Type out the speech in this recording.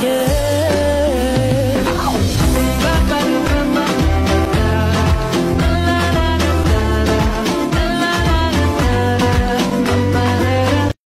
yeah.